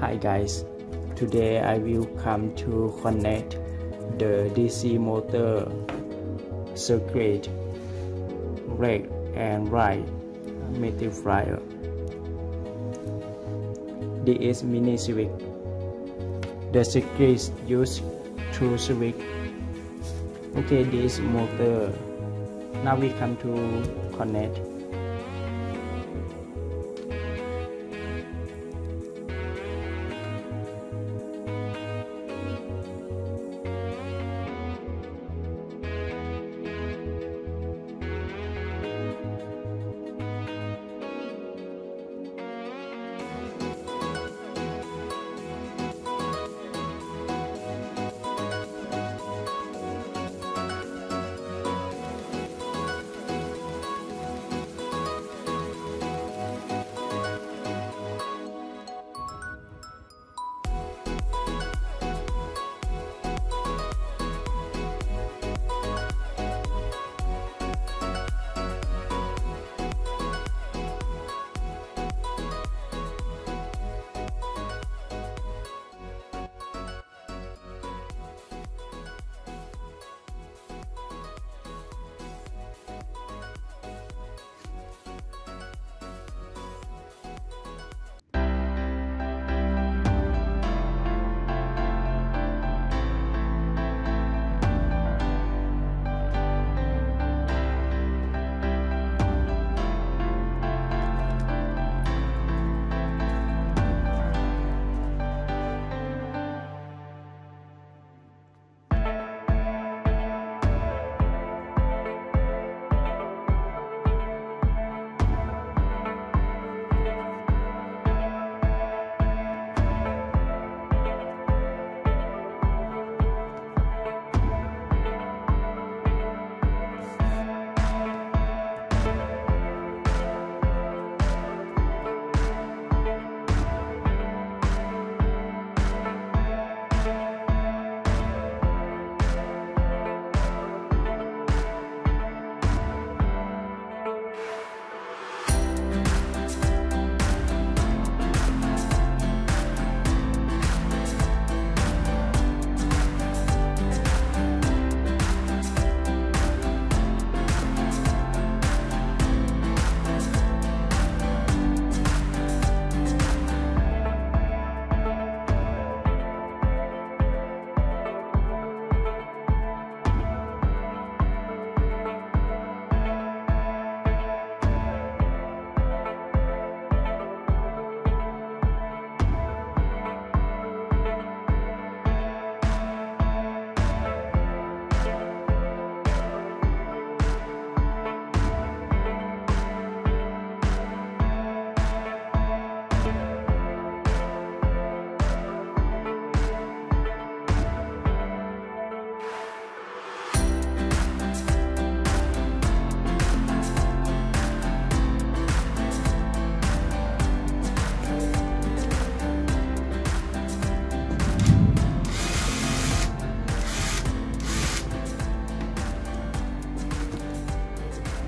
Hi guys, today I will come to connect the DC motor circuit left and right multiplier. This is mini switch. The circuit used to switch. Okay, this motor. Now we come to connect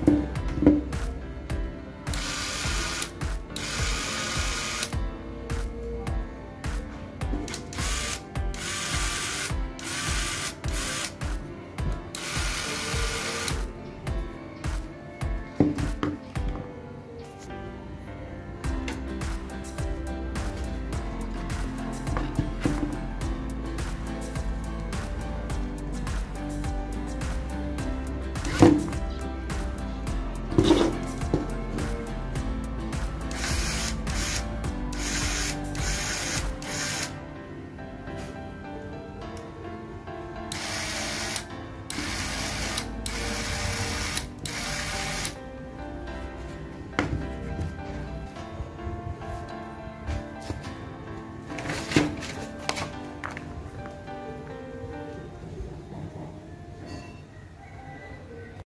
Bye.